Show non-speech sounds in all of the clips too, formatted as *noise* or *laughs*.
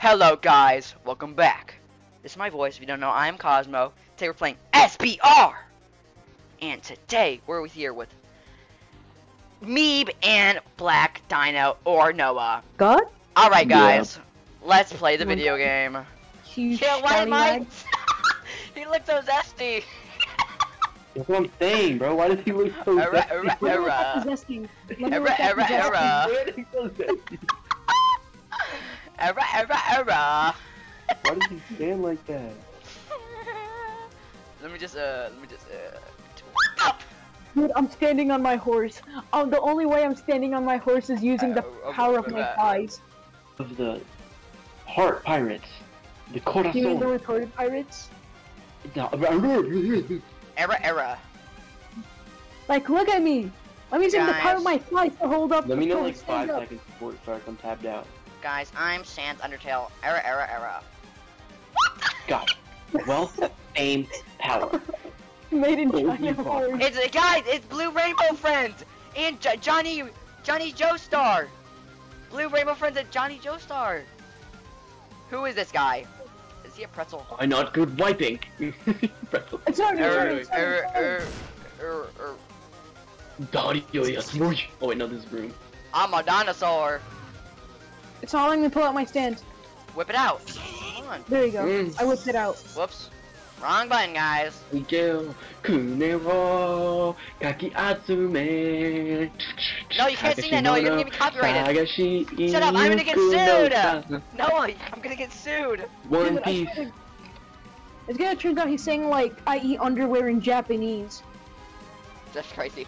Hello guys, welcome back. This is my voice, if you don't know, I'm Cosmo. Today we're playing SBR! And today we're here with Meeb and Black Dino or Noah. God? Alright Yeah. guys, let's play the video game. Huge Yeah, why am I? he looks so zesty. That's what I'm saying, bro. Why does he look so Era, zesty? era, Let era. at the zesting. Let me Era, look at the era, era. Era, era, era. Why does he stand like that? let me just, uh, let me just, uh, up. Dude, I'm standing on my horse. Oh, the only way I'm standing on my horse is using the Uh, uh, power of my thighs. Of the heart pirates, the You mean the corazon. retarded pirates? the- Era, era. Like, look at me! I'm using the power of my thighs to hold up Let me know like five up. seconds before it starts. I'm tapped out. Guys, I'm Sans Undertale. Era, era, era. God, wealth, fame, power. Made in Oh, China. It's uh, guys, it's Blue Rainbow Friends and J Johnny Johnny Joestar. Blue Rainbow Friends and Johnny Joestar. Who is this guy? Is he a pretzel? Why not good wiping? *laughs* It's not Er, retarded. it's er, er, er, er. Daddy, yo, yeah, smooch. Oh wait, no, this is room. I'm a dinosaur. It's not letting me to pull out my stand. Whip it out. Come on. There you go. Mm. I whipped it out. Whoops. Wrong button, guys. Miguel, Kunero, Kaki Atsume. No, you can't sing that, Noah, you're gonna get me copyrighted. Tagashi Shut up, I'm gonna get Yukuno sued. No, I'm gonna get sued. One Dude, I Piece. swear to- It's gonna turn out he's saying like I eat underwear in Japanese. That's crazy.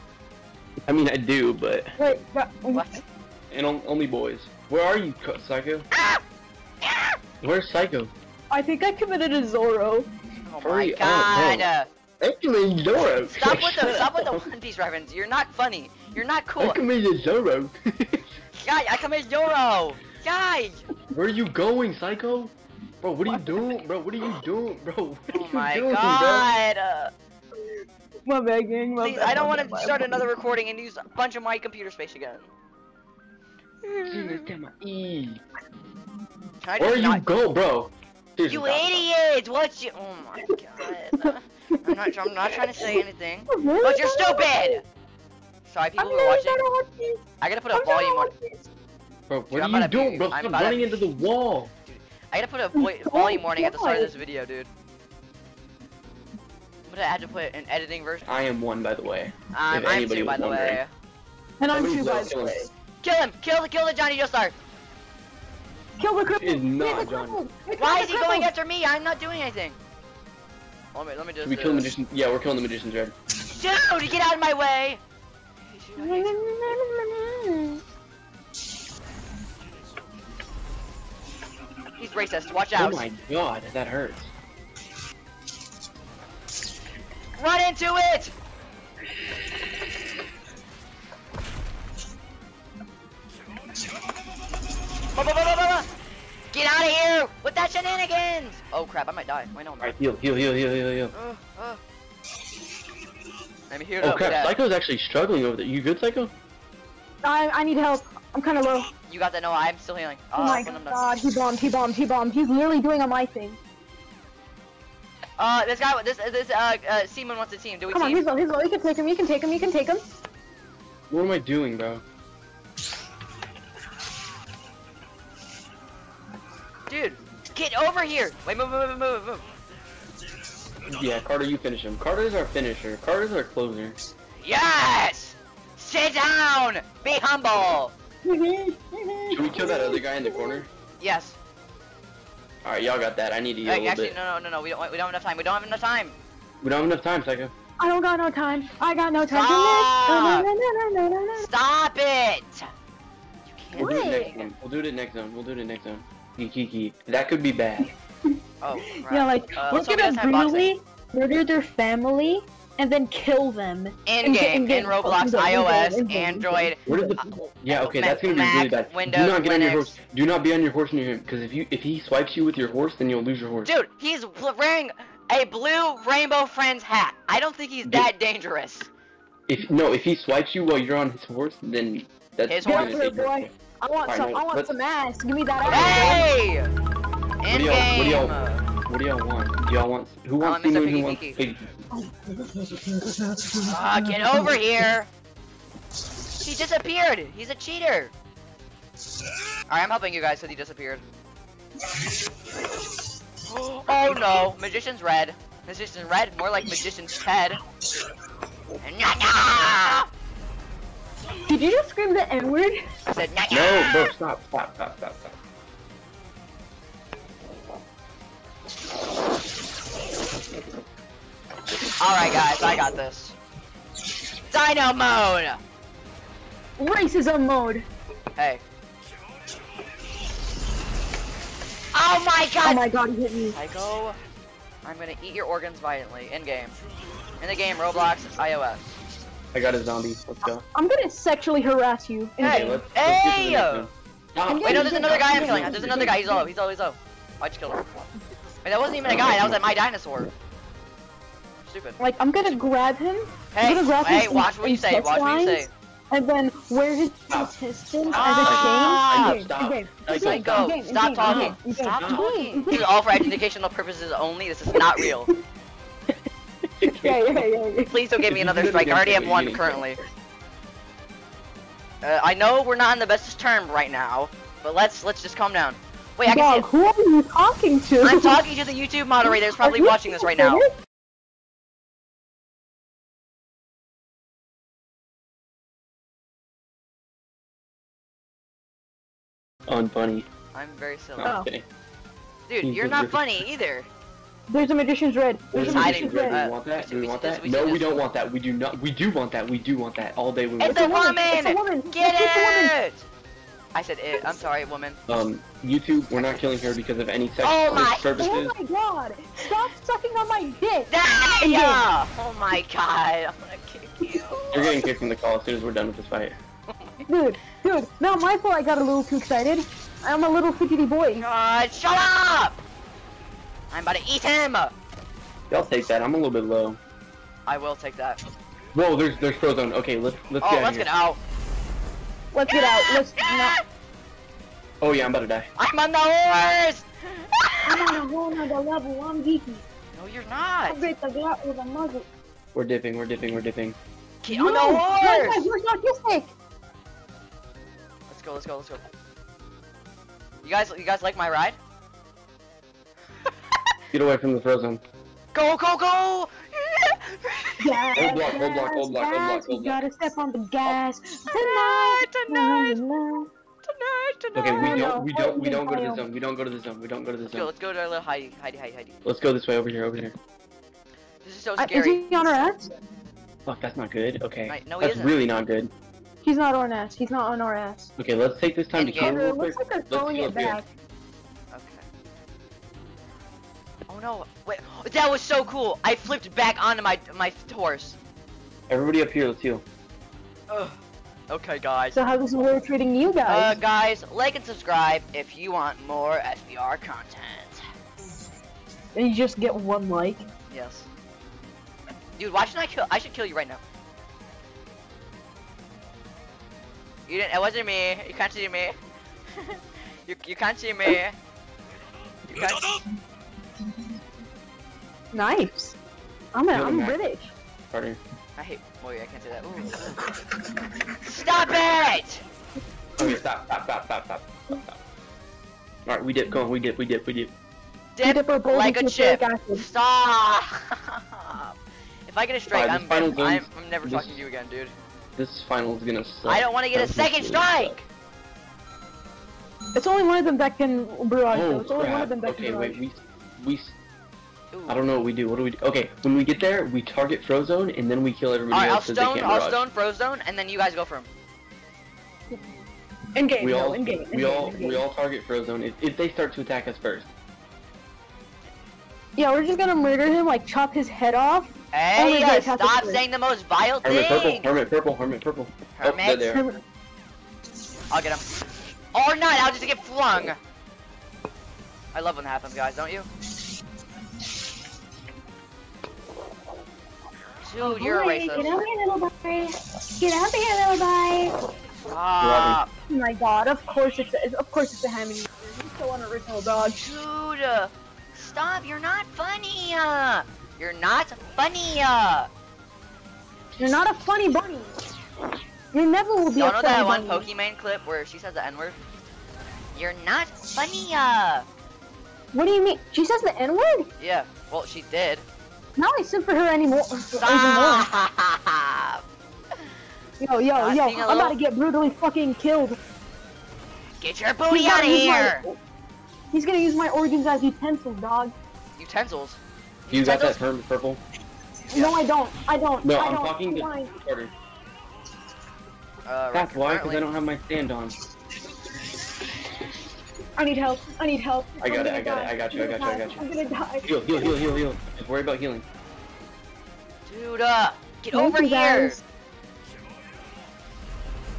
I mean, I do, but Wait, that, What? and on, only boys. Where are you, Co- Psycho? Ah! Ah! Where's Psycho? I think I committed a Zoro. Oh my Hurry up, god. no. Uh, I committed Zoro. Stop with the stop with the up. *laughs* One Piece reference. You're not funny. You're not cool. I committed Zoro. *laughs* Guy, I come as Zoro. Guy. Where are you going, Psycho? Bro, what are you doing, bro? What are you doing, bro? What are Oh you my doing, god. Uh, My bad, gang. My please, bad, I don't want to start bad. another recording and use a bunch of my computer space again. Bro? Can I Where you not- go, bro? Seriously, You stop. idiot! What you? Oh my god. I'm not. I'm not trying to say anything. But you're stupid. Sorry, I'm people who are watching. watch. I gotta put a I'm volume on. Bro, what I'm are you doing, bro? I'm Stop to running be- into the wall. I gotta put a vo Oh, volume warning at the start of this video, dude. I'm gonna have to put an editing version. I am one, by the way. I'm, I'm two, by was the way. And I'm two by the way. Kill him! Kill the kill the Johnny Joestar! Kill the cripple. It is not Kill the Johnny. Why is he going after me? I'm not doing anything. Let me let me just. we kill uh, the magician. Yeah, we're killing the magician's red. Dude, get out of my way! He's racist. Watch out. Oh out! my god, that hurts. Run into it! Ba- ba- ba- ba- ba- ba. Get out of here with that shenanigans! Oh crap, I might die. Wait, no, I'm not. Alright, heal, heal, heal, heal, heal, heal. Uh, uh. Let me heal Oh up crap, that. Psycho's actually struggling over there. You good, Psycho? I, I need help. I'm kind of low. You got that? No, I'm still healing. Oh Uh, my when I'm done. god, he bombed, he bombed, he bombed. He's literally doing a my thing. Uh, this guy, this this uh, uh Seaman wants a team. Do we Come on, team? he's low, he's low. You can take him, you can take him, you can take him. What am I doing, bro? Dude, get over here! Wait, move, move, move, move, move. Yeah, Carter, you finish him. Carter's our finisher. Carter's our closer. Yes! Sit down! Be humble! Should we kill that other guy in the corner? Yes. Alright, y'all got that. I need to heal a Uh, little actually, bit. no, no, no, no. We don't. We don't have enough time. We don't have enough time. We don't have enough time, Psycho. I don't got no time. I got no time Stop! to. No, no, no, no, no, no. Stop it! You We'll do it can't. next zone. We'll do it in next zone. We'll do it in next zone. Kiki. That could be bad. *laughs* Oh, crap. Yeah, like Uh, we're let's hope he gonna doesn't have boxing. brutally murder their family and then kill them. In in game, game, in Roblox, in iOS, game. Android. What is the? uh, Yeah, okay, Mac- that's gonna be really bad. Windows, do not get on your Linux. horse. Do not be on your horse near him, because if you if he swipes you with your horse, then you'll lose your horse. Dude, he's wearing a blue Rainbow Friends hat. I don't think he's Dude. that dangerous. If no, if he swipes you while you're on his horse, then that's His horse? gonna Yeah, take your boy. Horse. I want Alright, some. no, I want let's- some ass. Give me that ass. Hey! In do what do y'all- game. What do y'all want? Do y'all want who wants want Sea Mr. Moon? Who Piggy wants Piggy? Ah, get over here. He disappeared. He's a cheater. Alright, I'm helping you guys because he disappeared. Oh no, Magician's red. Magician's red, more like Magician's head. I Did you just scream the N word? said No, bro, stop, stop, stop, stop, stop. Alright guys, I got this. Dino mode! Racism mode. Hey. Oh my god! Oh my god, he hit me. Psycho, I'm gonna eat your organs violently in game. In the game, Roblox, iOS. I got a zombie. Let's go. I'm gonna sexually harass you. in Hey, game. let's, let's get hey! next one. Stop. I'm Wait, no, there's another guy I'm Yeah. killing. There's another guy. He's low. He's low. He's low. I just killed him. Wait, that wasn't even a guy. That was my dinosaur. Stupid. Like, I'm gonna grab him. Hey, I'm gonna grab hey, his watch what you say. Watch what you say. And then wear his Stop. intestines Ah! as a chain. Stop. In game. In Psycho, game. Psycho, In game. In stop talking. Stop talking. In This is all for educational purposes only. This is not real. Yeah, yeah, yeah, yeah. *laughs* Please don't give me another strike. I already have one currently. Uh, I know we're not in the bestest term right now, but let's let's just calm down. Wait, I can Dog, who are you talking to? I'm talking to the YouTube moderator. That's probably watching this right now. Unfunny. I'm very silly. I'm Oh. kidding. Dude, you're not funny either. There's a magician's red. There's He's a magician's Do red. Uh, we want that? Do we we want that? we No, we don't want that. We do not. We do want that. We do want that all day. We want It's a a woman. woman. It's a woman. Get It's a woman. it. I said it. I'm sorry, woman. Um, YouTube, we're not killing her because of any sexual Oh my- purposes. Oh my god! Stop sucking on my dick! Ah, In yeah. Oh my god. I'm gonna kick you. You're getting kicked from the call as soon as we're done with this fight. Dude, dude, not my fault I got a little too excited. I'm a little fidgety boy. God, shut up! I'm about to eat him. Y'all take that. I'm a little bit low. I will take that. Whoa, there's there's Frozone. Okay, let's let's Oh, get out let's of get out. Let's get out. Let's not. Oh yeah, I'm about to die. I'm on the horse. I'm on a whole nother level. I'm geeky. no, you're not. I not. break the gut with a muzzle. We're dipping. We're dipping. We're dipping. Get on the No, horse. guys, We're autistic. Let's go. Let's go. Let's go. You guys, you guys like my ride? Get away from the Frozone. Go, go, go! Gas, Hold block, hold block, gas, hold block, hold gas, block, hold You block. gotta step on the gas Tonight, tonight. tonight, tonight. tonight, tonight. Okay, we don't we don't we don't go to the zone. We don't go to the zone. We don't go to the Let's go. zone. Let's go to our little hidey, hidey, hidey, hidey. Let's go this way over here, over here. This is so Uh, is he on our ass? Fuck, that's not good. Okay. Right, no, he that's isn't. really not good. He's not on our ass. He's not on our ass. Okay, let's take this time to In kill game. him real quick. looks like they're Let's throwing it up here. back. Okay. No! Wait, that was so cool. I flipped back onto my my horse. Everybody up here, let's heal. Ugh. Okay, guys. So how this is where we're treating you Uh, guys? guys, like and subscribe if you want more SBR content. and you just get one like. Yes. Dude, why should I kill? I should kill you right now. You didn't. It wasn't me. You can't see me. *laughs* you you can't see me. You can't. Nice. I'm a, Kill I'm. British. Partner. I hate. Oh, wait, I can't say that. Ooh. *laughs* Stop it! Okay, stop, stop, stop, stop, stop, stop, stop. Alright, we dip, go on, we dip, we dip, we dip. Dip dip our like a chip. Stop. if I get a strike, Alright, I'm, this final I'm, zone's- I'm, I'm never this- talking to you again, dude. This final is gonna suck. I don't want to get a second is gonna strike. It's only one of them that can barrage. though. Oh It's only one of crap. them that Okay, can barrage. wait, we, we, s- Ooh. I don't know what we do. What do we do? Okay, when we get there, we target Frozone, and then we kill everybody Alright, I'll else 'cause they stone. can't I'll barrage. stone Frozone, and then you guys go for him. In game, We no, all, in game. we all, we all target Frozone if, if they start to attack us first. Yeah, we're just gonna murder him, like chop his head off. Hey, Only uh, they stop saying the most vile Hermit purple, thing. hermit purple, hermit purple. Oh, Hermit? there they are. I'll get him. Or not, I'll just get flung. I love when that happens, guys, don't you? Dude, you're a Boy, Get racist. out here, little boy. Get out here, little boy. Stop. Oh my god, of course it's a, of course it's a Hamon. He's so unoriginal, dog. Dude, uh, stop! You're not funny. Uh, you're not funny. Uh. You're not a funny bunny. You never will be Y'all a know funny that one bunny. Pokemon clip where she says the N word? You're not funny. Uh. What do you mean? She says the N word? Yeah. Well, she did. Now I sip for her anymore. Stop. more. *laughs* Yo, yo, Not yo! being a I'm about to get brutally fucking killed. Get your booty He's out of use my- here. He's gonna use my organs as utensils, dog. Utensils. You got that Utensils? Hermit purple? No, I don't. I don't. No, I I'm talking to Why? Carter. Uh, That's why, because I don't have my stand on. I need help. I need help. I got I'm it, I got it. I got you, I got you, I got you. I'm gonna die. Heal, heal, heal, heal, heal. Just worry about healing. Dude, uh, get Thank over you, here. guys.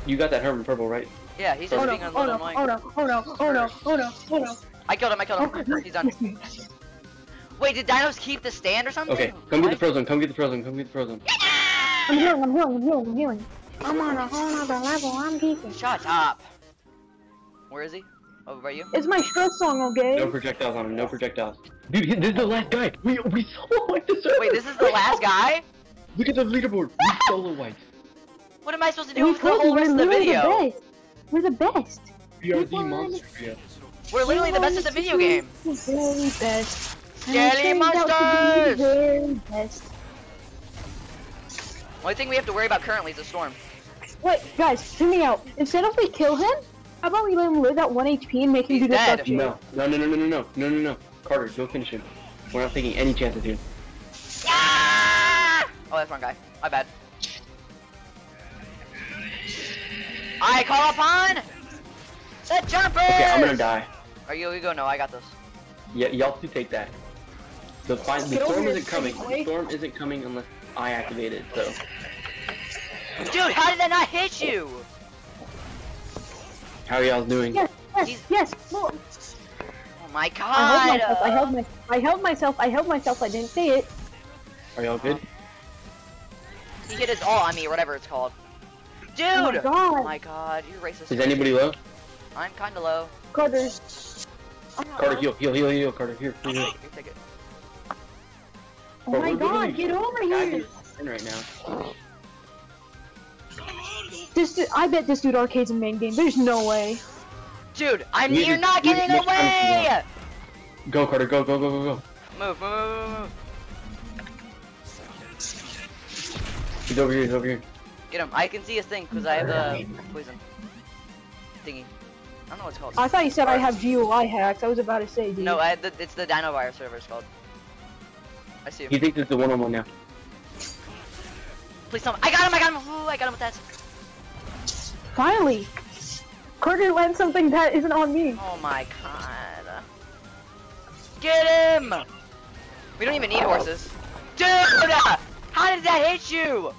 You got that Hermit purple, right? Yeah, he's Oh just no, being a oh no, annoying. oh no, oh no, oh no, oh no, oh no. I killed him, I killed him. He's done. Wait, did dinos keep the stand or something? Okay, come get the frozen, come get the frozen, come get the frozen. I'm healing, I'm healing, I'm healing, I'm healing. I'm on a whole nother level, I'm geeking. Shut up. Where is he? Over by you? It's my stress song, okay? No projectiles on him, no projectiles. Dude, he- this is the last guy. We we solo wiped the server. Wait, this is the last *laughs* guy? Look at the leaderboard. We ah! solo wiped. What am I supposed to do We with the whole rest of the video? the best. We're the best. We are the won. monster. Yeah. We're literally the best at the video game. The very best. And Skelly it turned out to be monsters! The very best. Only thing we have to worry about currently is the storm. Wait, guys, hear me out. Instead of we kill him, how about we let him live at 1 HP and make him He's do the dead. stuff shit? No, no, no, no, no, no, no, no, no, no. Carter, go finish him. We're not taking any chances here. Ah! Oh, that's wrong guy. My bad. I call upon the jumpers! Okay, I'm gonna die. Are you, you go? No, I got this. Yeah, y'all two take that. The, fi- the Get storm isn't coming. The storm isn't coming unless I activate it. So Dude, how did that not hit you? How are y'all doing? Yes, yes, He's- yes. No, Oh my I god! held myself. I held my. I held myself. I held myself. I didn't say it. Are y'all good? Uh-huh. He hit his all on me, whatever it's called. Dude! Oh my god. Oh my god, you're racist. Is anybody low? I'm kinda low. Carter. Carter, heal, heal, heal, heal, Carter. Here, here, here. Here, take it. Oh Bro, my we're god, get over back here. in right now. This dude, I bet this dude arcades in main game. There's no way. Dude, I'm You- you're not getting you- away! Go, Carter, go, go, go, go, go. Move, move, move, move, move. He's over here, he's over here. Get him. I can see his thing because I have the poison thingy. I don't know what it's called. I thought you said I have GUI hacks. I was about to say, dude. No, I, the, it's the Dino Virus server. It's called. I see him. He thinks it's the one-on-one now. Please tell me. I got him. I got him. Ooh, I got him with that. Finally, Carter learned something that isn't on me. Oh my god. Get him. We don't even need horses. Dude, how did that hit you?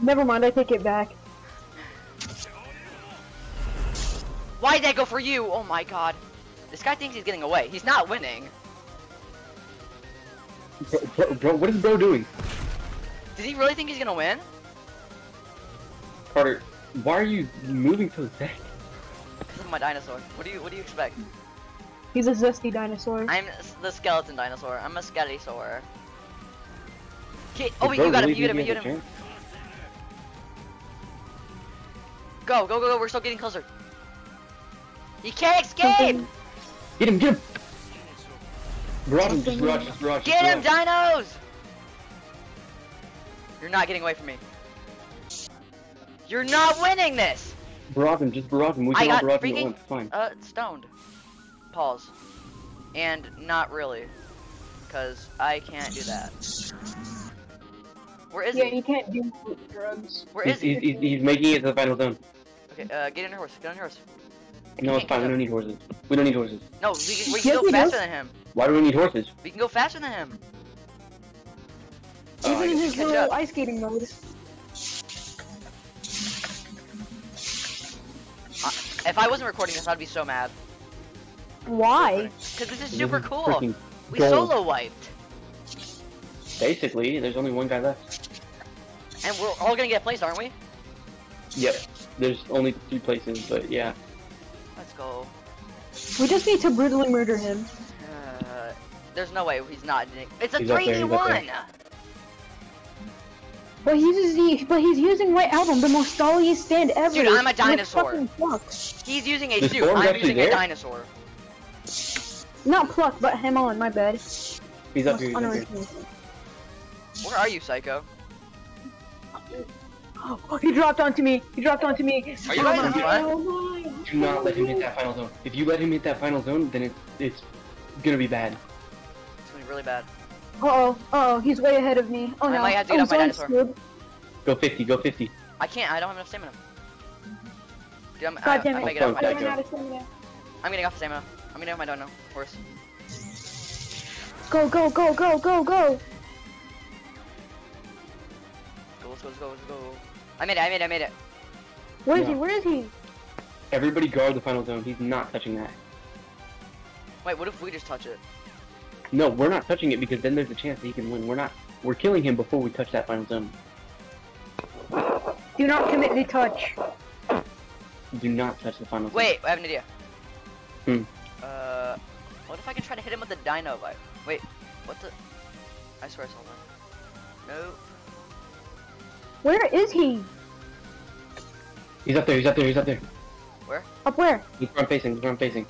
Never mind. I take it back. Why did that go for you? Oh my god. This guy thinks he's getting away. He's not winning. Bro, bro, bro, what is bro doing? Does he really think he's gonna win? Carter, why are you moving so fast? Because of my dinosaur. What do you What do you expect? He's a zesty dinosaur. I'm the skeleton dinosaur. I'm a skelesaur. Okay. Oh, Does you got him. really You got him. You he got has a him. Go, go, go, go. We're still getting closer. He can't escape. Something- Get him, get him! Barrage him, just barrage, just barrage. Get him, just dinos. You're not getting away from me. You're not winning this. Barrage him, just barrage him. We I all got barrage him freaking- at once, it's fine. Uh, stoned. Pause. And not really. Because I can't do that. Where is Yeah, he? you can't do drugs. Where He's, is he? he's, he's, he's making it to the final zone. Okay, uh, get on your horse. Get on your horse. No, it's fine, we don't need horses. We don't need horses. No, we can, we Yes, go we do. faster than him. Why do we need horses? We can go faster than him. I Even in his little up. ice skating mode. If I wasn't recording this, I'd be so mad. Why? Because this is This super is cool. We gold. solo wiped. Basically, there's only one guy left. And we're all gonna get a place, aren't we? Yep. There's only three places, but yeah. Let's go. We just need to brutally murder him. Uh, There's no way he's not. It's a He's up there, he's up there. 3v1! But he's using, but he's using White Album, the most stallest stand ever. Dude, I'm a dinosaur. He's using a The suit. I'm actually using a dinosaur. Not pluck, but him on. My bad. He's up here. He's up here. Unoriginal. Where are you, Psycho? *gasps* Oh, he dropped onto me. He dropped onto me. Are you guys oh in front? Oh my. Do not let him hit that final zone. If you let him hit that final zone, then it's it's gonna be bad. It's gonna be really bad. Uh oh, uh oh, he's way ahead of me. Oh I no. might have to get oh, off my dinosaur. screwed. Go 50. Go 50. I can't. I don't have enough stamina. Dude, I'm, I, God damn I'm it. making off my Oh, I dino. ran out of stamina. I'm getting off stamina. I'm getting off my dino. Horse. Go, go, go, go, go, go. Go, let's go, let's go, let's go. I made it. I made it. I made it. Where is Yeah. he? Where is he? Everybody guard the final zone. He's not touching that. Wait, what if we just touch it? No, we're not touching it because then there's a chance that he can win. We're not. We're killing him before we touch that final zone. Do not commit the touch. Do not touch the final zone. Wait, I have an idea. Hmm. Uh, what if I can try to hit him with the dino vibe? Wait, what the? I swear I saw one. Nope. Where is he? He's up there. He's up there. He's up there. Where? Up where? He's front facing. He's front facing.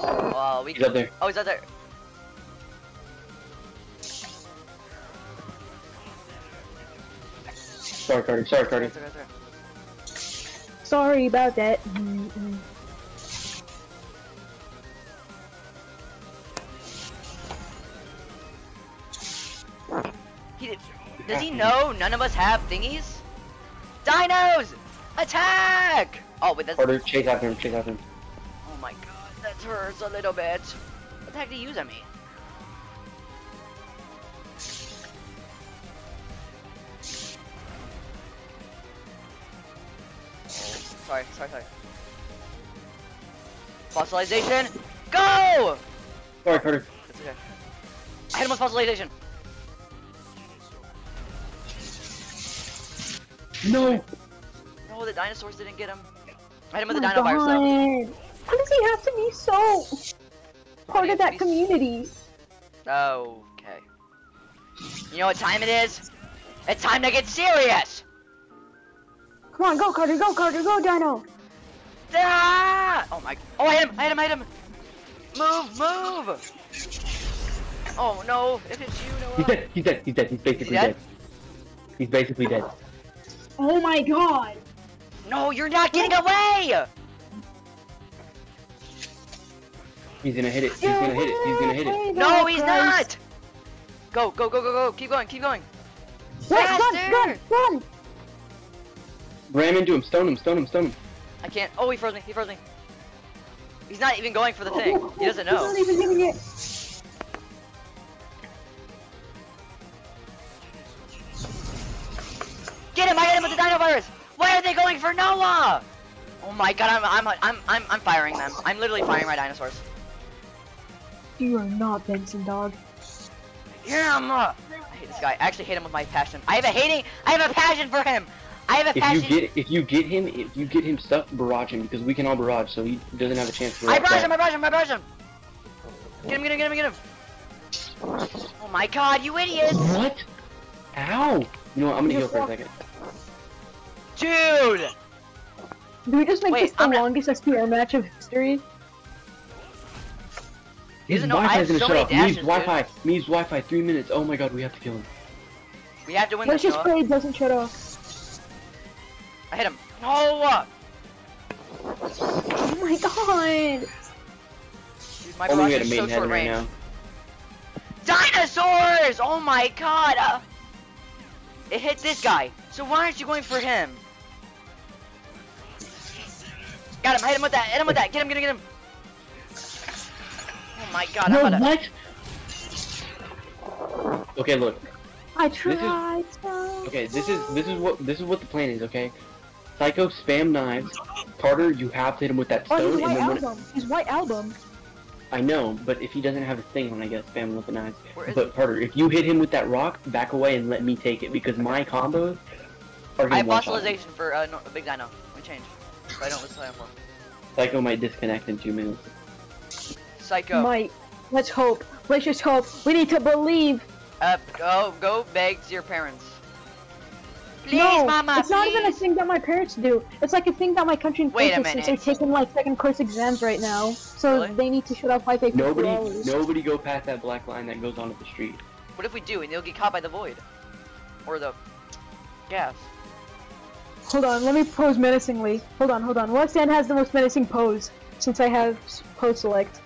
Oh, we. He's up there. Oh, he's up there. Sorry, Carter. Sorry, Carter. It's okay, it's okay. Sorry about that. Mm, mm. He, does he know none of us have thingies? Dinos! Attack! Oh, wait, that's. Carter, chase after him. Chase after him. Oh my god, that hurts a little bit. What the heck did he use on me? Sorry, sorry, sorry. Fossilization, go! Sorry, Carter. That's okay. I hit him with fossilization. No. No, the dinosaurs didn't get him. I hit him with Oh the dino virus though. Why does he have to be so part of that community? Okay. You know what time it is? It's time to get serious! Come on, go Carter, go Carter, go Dino. Ah! Oh my. Oh, I hit him! I hit him! I hit him! Move! Move! Oh no! If it's you, He's dead. He's dead. He's dead. He's basically dead? dead? He's basically dead. Oh my god. No, you're not getting away! He's gonna hit it. He's gonna hit it. He's gonna hit it. No, he's not! Go, go, go, go, go! Keep going, keep going! Wait, run, Faster! run, run. Ram into him. Stone him. Stone him. Stone him. I can't. Oh, he froze me. He froze me. He's not even going for the thing. He oh, doesn't He's know. not even hitting it. Get him! I hit him with the dino virus! Why are they going for Noah? Oh my god, I'm I'm I'm I'm I'm firing them. I'm literally firing my dinosaurs. You are not Benson, dog. Him! Uh, I hate this guy. I actually hate him with my passion. I have a hating. I have a passion for him. I have a If you get if you get him if you get him stuck, barrage him because we can all barrage, so he doesn't have a chance to. I barrage barrage him. I barrage him. I barrage him. Get him! Get him! Get him! Get him! Oh my god, you idiots! What? Ow! You know what? I'm gonna heal for a second. Dude! Do we just make Wait, this the I'm not- longest SBR match of history? His doesn't know- I Wi-Fi's have gonna so shut off. Needs dashes, Wi-Fi. Needs Wi-Fi. Three minutes. Oh my god, we have to kill him. We have to win Let's this, just Noah. pray it doesn't shut off. I hit him. No! Oh my god! Dude, my Only we barrage is main so heaven short right range. now. Dinosaurs! Oh my god! Uh, it hit this guy. So why aren't you going for him? Got him. I hit him with that. Hit him with that. Get him. Get him. Get him. Oh my god! No, I'm about to. what? Okay, look. I is- tried so Okay, this is this is what this is what the plan is. Okay, Psycho spam knives. Carter, you have to hit him with that Oh, stone, his and white then when album. His white album. I know, but if he doesn't have a thing on, I guess spam him with the knives. Where is But Carter, if you hit him with that rock, back away and let me take it because my combos are I gonna have one shot. fossilization for uh, no, a big dino. Let me change. So I don't lose time for. Psycho might disconnect in two minutes. Psycho. Might. Let's hope. Let's just hope. We need to believe. Uh, go, go beg to your parents. Please, no, mama, it's not even a thing that my parents do. It's like a thing that my country Wait a enforces since they're taking like second course exams right now. So Really? they need to shut up Wi-Fi for Nobody, two nobody go past that black line that goes onto the street. What if we do and you'll get caught by the void? Or the gas? Hold on, let me pose menacingly. Hold on, hold on. What stand has the most menacing pose? Since I have pose select.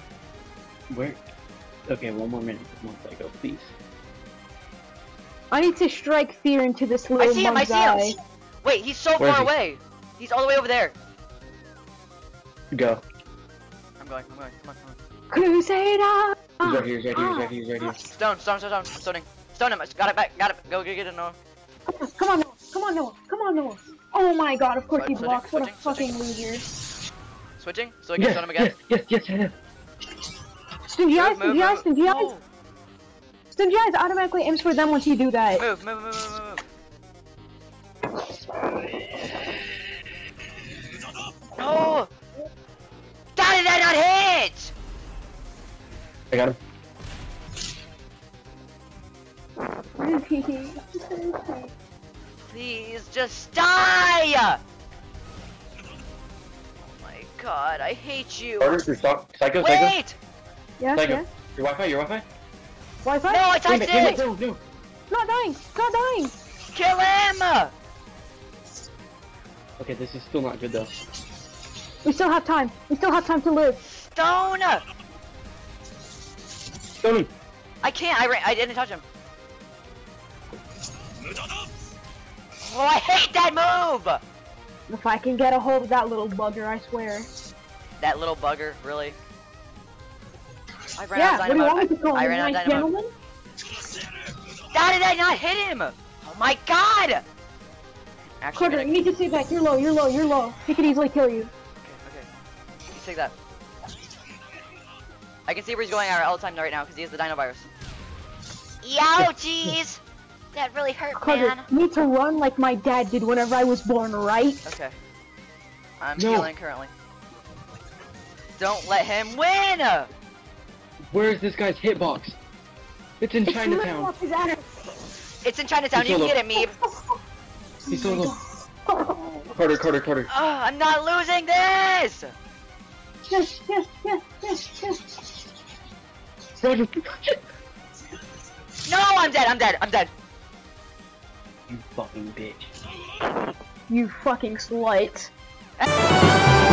Where? Okay, one more minute. One psycho, please. I need to strike fear into this little I see him, I mug's see him! eye. Wait, he's so Where is far he? away! He's all the way over there! Go. I'm going, I'm going, come on, come on. Crusader! He's right here, he's right here, he's right here, he's right here. Stone, stone, stone, stone, I'm stoning. Stone him, got it back, got it, go, go get it, Noah. Come on, Noah. Come on, Noah. Come on, Noah. Oh my god, of course Switch- he switching, blocks. What a switching, fucking loser. Switching, so we can Yes, stone him again. yes, yes, yes, yes. Stingy eyes, Move, move, stingy eyes, move. stingy eyes. Stingy eyes automatically aims for them once you do that. Move, move, move, move, move, move. Oh! How did that not hit? I got him. Please just die! Oh my god, I hate you. Carter, your stock. Psycho, psycho. Wait! yeah, Psycho. yeah. Your Wi-Fi, your Wi-Fi. Wi-Fi? No, I Damn touched it, damn it, it! no, no. Not dying! Not dying! Kill him! Okay, this is still not good though. We still have time. We still have time to live. Stone! Tony, I can't, I, ran, I didn't touch him. Oh, I hate that move! If I can get a hold of that little bugger, I swear. That little bugger, really? I ran yeah, out what do you want to I, I ran out of Nice dynamite. gentleman? How did I not hit him? Oh my god! Actually, Carter, gonna... you need to stay back. You're low, you're low, you're low. He could easily kill you. Okay, okay. You take that. I can see where he's going at all the time right now because he has the dino virus. Ouchies! that really hurt, Carter, man. you need to run like my dad did whenever I was born, right? Okay. I'm No. healing currently. Don't let him win! Where is this guy's hitbox? It's in It's Chinatown. off his ass. It's in Chinatown, you He's can get it, Meeb. He's so low. Carter, Carter, Carter. Oh, I'm not losing this! Yes, yes, yes, yes, yes. Roger. No, I'm dead, I'm dead, I'm dead. you fucking bitch. You fucking slut. *laughs*